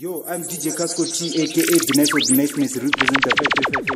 Yo, I'm DJ Casco T, aka the Nice representing the Niceness, the